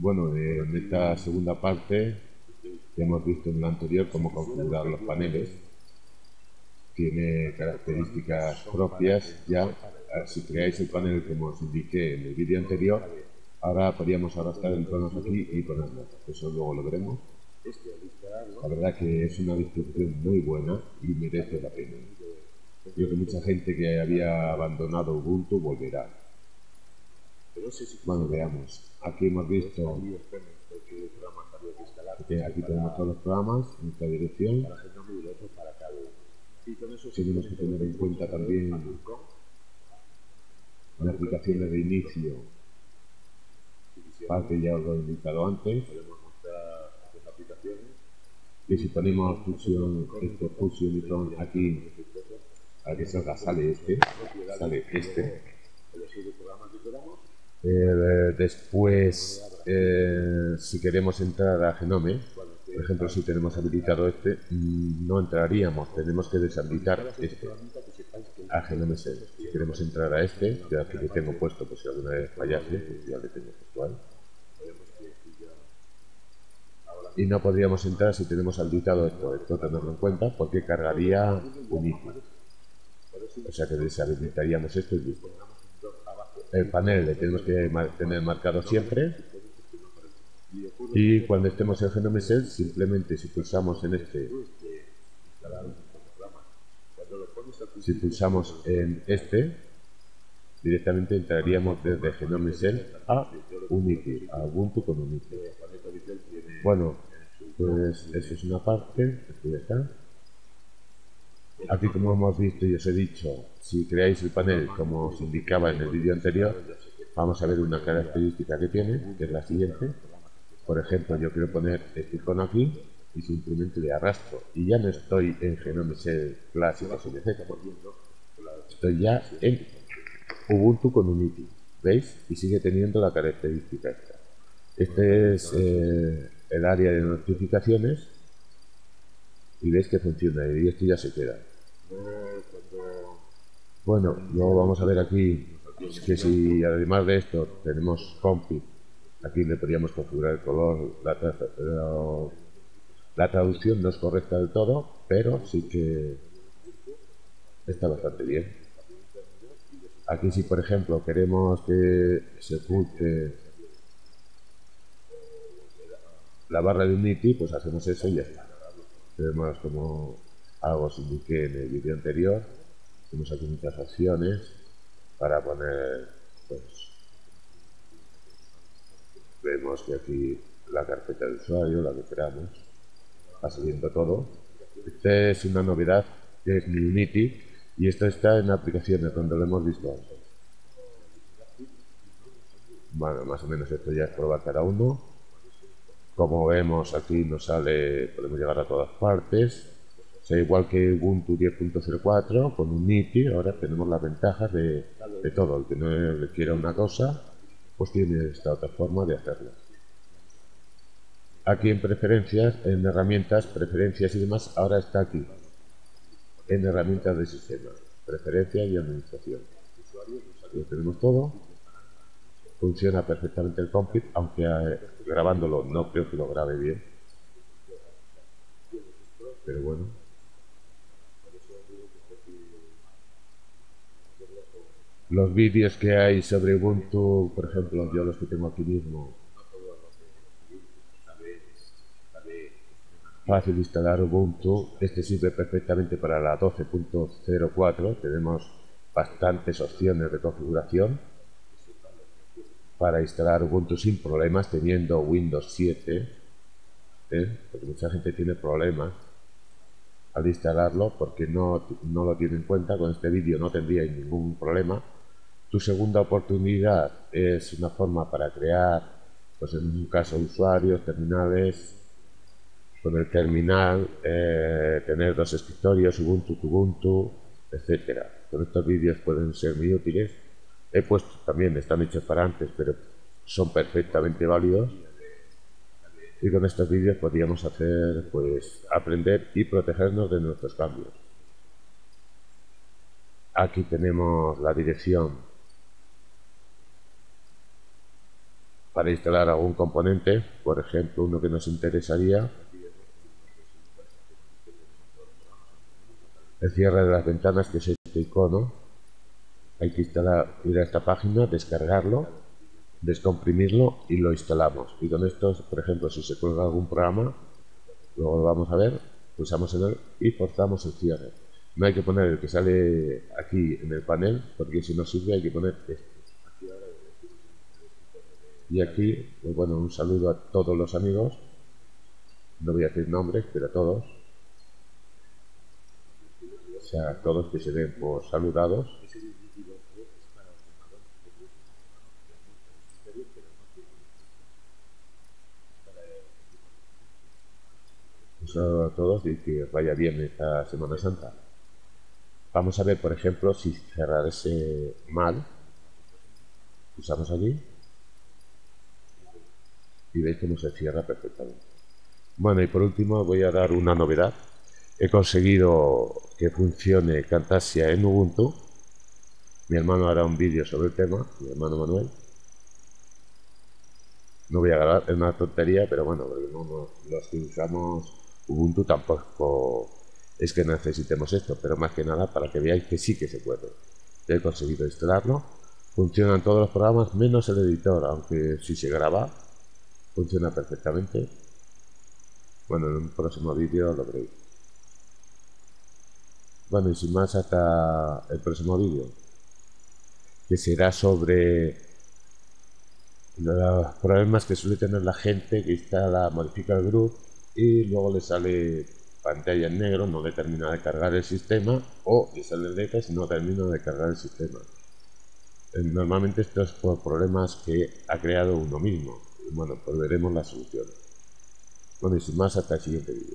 Bueno, en esta segunda parte hemos visto en la anterior cómo configurar los paneles. Tiene características propias ya. Si creáis el panel como os indiqué en el vídeo anterior, ahora podríamos arrastrar el tonos aquí y ponerlo. Eso luego lo veremos. La verdad que es una distribución muy buena y merece la pena. Creo que mucha gente que había abandonado Ubuntu volverá. Bueno, veamos. Aquí hemos visto que aquí tenemos todos los programas en esta dirección. Tenemos que tener en cuenta también las aplicaciones de inicio, para que ya os lo he indicado antes. Y si ponemos fusión, este fusión y aquí, a que salga, sale este, sale este. Eh, después, eh, si queremos entrar a Genome, por ejemplo, si tenemos habilitado este, mm, no entraríamos, tenemos que deshabilitar este a Genome Si queremos entrar a este, ya que tengo puesto, pues si alguna vez fallase, pues ya le tengo actual. Y no podríamos entrar si tenemos habilitado esto, esto tenerlo en cuenta, porque cargaría un O sea que deshabilitaríamos esto y listo el panel le tenemos que tener marcado siempre. Y cuando estemos en Genome simplemente si pulsamos en este si pulsamos en este directamente entraríamos desde Genome Shell a Unity, a Ubuntu con Unity. Bueno pues eso es una parte está Aquí como hemos visto y os he dicho, si creáis el panel como os indicaba en el vídeo anterior, vamos a ver una característica que tiene, que es la siguiente. Por ejemplo, yo quiero poner este icono aquí y simplemente le arrastro. Y ya no estoy en Genome Shell sin efecto. Estoy ya en Ubuntu con Unity. ¿Veis? Y sigue teniendo la característica esta. Este es eh, el área de notificaciones y veis que funciona y esto ya se queda. Bueno, luego vamos a ver aquí que si además de esto tenemos config, aquí le podríamos configurar el color, la, la traducción no es correcta del todo, pero sí que está bastante bien. Aquí si por ejemplo queremos que se oculte la barra de Unity, pues hacemos eso y ya está. Tenemos como algo os indiqué en el vídeo anterior. Tenemos aquí muchas opciones para poner, pues, vemos que aquí la carpeta de usuario, la que queramos, va saliendo todo. Esta es una novedad que es mi Unity y esto está en aplicaciones donde lo hemos visto antes. Bueno, más o menos esto ya es probar cada uno. Como vemos aquí nos sale, podemos llegar a todas partes igual que Ubuntu 10.04 con Unity, ahora tenemos las ventajas de, todo. El que no quiera una cosa, pues tiene esta otra forma de hacerlo. Aquí en preferencias, en herramientas, preferencias y demás, ahora está aquí. En herramientas de sistema, preferencias y administración. Lo tenemos todo. Funciona perfectamente el compit, aunque eh, grabándolo no creo que lo grabe bien. Pero bueno, los vídeos que hay sobre Ubuntu, por ejemplo, yo los que tengo aquí mismo, fácil instalar Ubuntu, este sirve perfectamente para la 12.04, tenemos bastantes opciones de configuración para instalar Ubuntu sin problemas teniendo Windows 7, ¿eh? porque mucha gente tiene problemas al instalarlo porque no, no lo tiene en cuenta, con este vídeo no tendría ningún problema tu segunda oportunidad es una forma para crear, pues en un caso, usuarios, terminales, con el terminal, eh, tener dos escritorios, Ubuntu, Ubuntu, etcétera. Con estos vídeos pueden ser muy útiles. He puesto también, están hechos para antes, pero son perfectamente válidos. Y con estos vídeos podríamos hacer, pues, aprender y protegernos de nuestros cambios. Aquí tenemos la dirección para instalar algún componente, por ejemplo, uno que nos interesaría, el cierre de las ventanas, que es este icono, hay que instalar, ir a esta página, descargarlo, descomprimirlo y lo instalamos. Y con esto, por ejemplo, si se cuelga algún programa, luego lo vamos a ver, pulsamos en él y forzamos el cierre. No hay que poner el que sale aquí en el panel, porque si no sirve hay que poner este. Y aquí, pues bueno, un saludo a todos los amigos. No voy a decir nombres, pero a todos. O sea, a todos que se den por saludados. Un saludo a todos y que vaya bien esta Semana Santa. Vamos a ver, por ejemplo, si cerrarse mal. Pulsamos allí y veis cómo se cierra perfectamente. Bueno, y por último voy a dar una novedad. He conseguido que funcione Camtasia en Ubuntu. Mi hermano hará un vídeo sobre el tema, mi hermano Manuel. No voy a grabar, es una tontería, pero bueno, los que usamos Ubuntu tampoco es que necesitemos esto, pero más que nada para que veáis que sí que se puede. He conseguido instalarlo. Funcionan todos los programas menos el editor, aunque si se graba funciona perfectamente. Bueno, en un próximo vídeo lo veréis. Bueno, y sin más hasta el próximo vídeo, que será sobre los problemas que suele tener la gente que instala, modifica el grupo y luego le sale pantalla en negro, no le termina de cargar el sistema o le sale letras y no termina de cargar el sistema. Eh, normalmente esto es por problemas que ha creado uno mismo bueno, pues veremos la solución. Bueno, y sin más, hasta el siguiente vídeo.